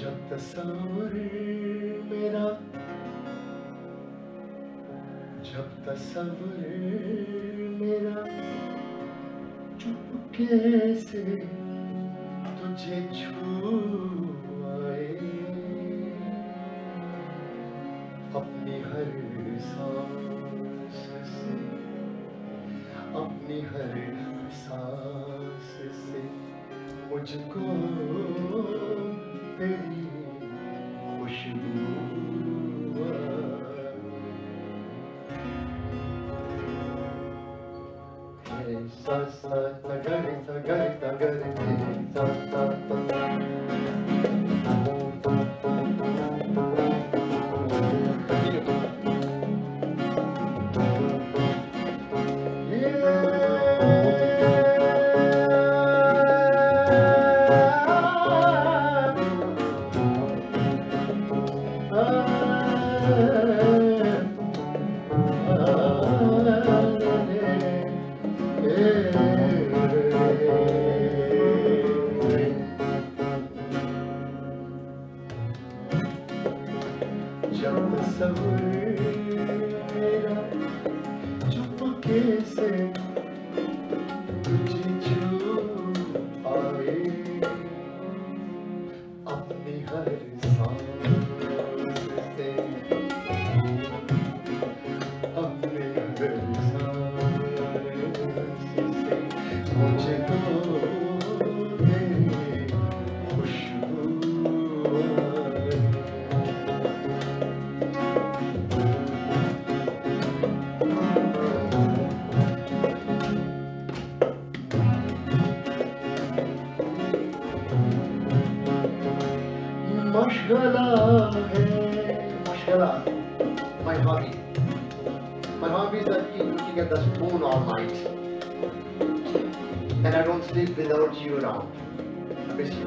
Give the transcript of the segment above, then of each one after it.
جب تصور میرا، جب تصور میرا چپ کیسے تجھے چھو آئے۔ اپنی ہر سانس سے، اپنی ہر سانس سے مجھ کو تیری sa sa ta ga ri sa ga ri ta ga ri sa sa میرا Mashallah, my hobby. My hobby is keep looking at the spoon all night. And I don't sleep without you around. I miss you.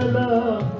Ab,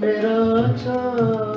mera chaan.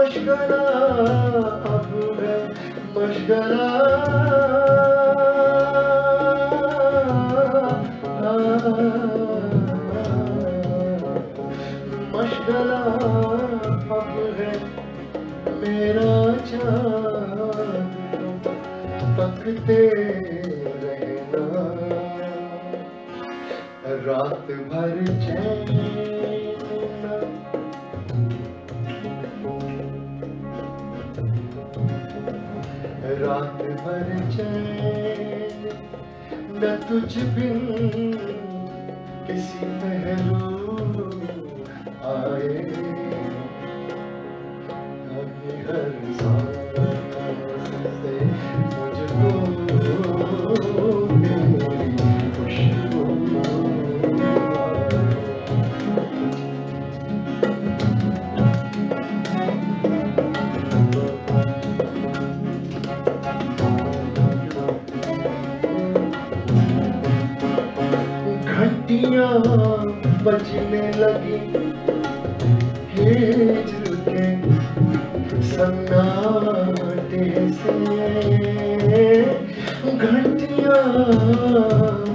مشغلہ اب ہے مشغلہ۔ مشغلہ اب ہے میرا چاند تکتے رہنا۔ رات بھر چین رات بھر چین نہ تجھ بن کسی پہلو آئے بجنے لگی۔ ہجر کے سناٹے سے گھنٹیاں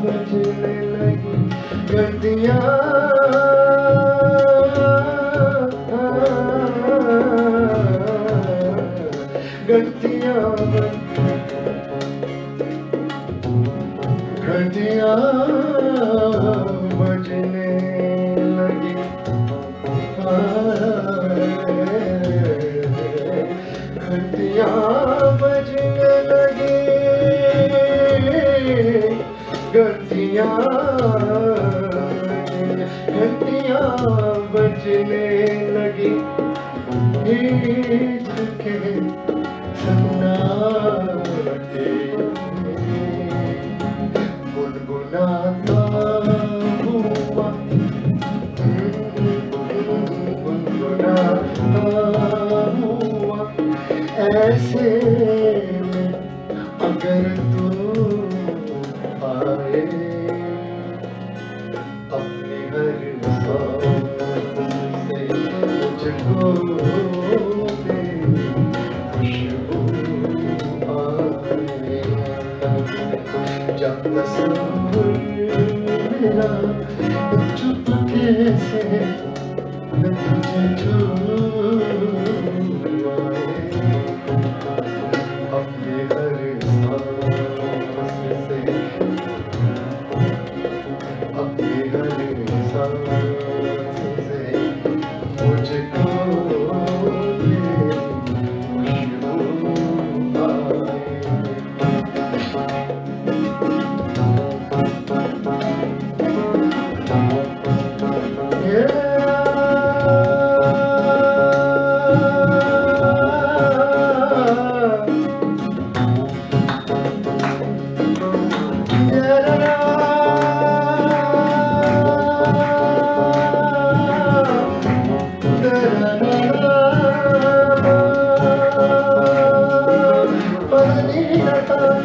بجنے لگی۔ گھنٹیاں گھنٹیاں گھنٹیاں بجنے لگی ہیج کے سناٹے گنگناتا ہوا گنگناتا ہوا ایسے میں اگر تو میں تجھے Yeah.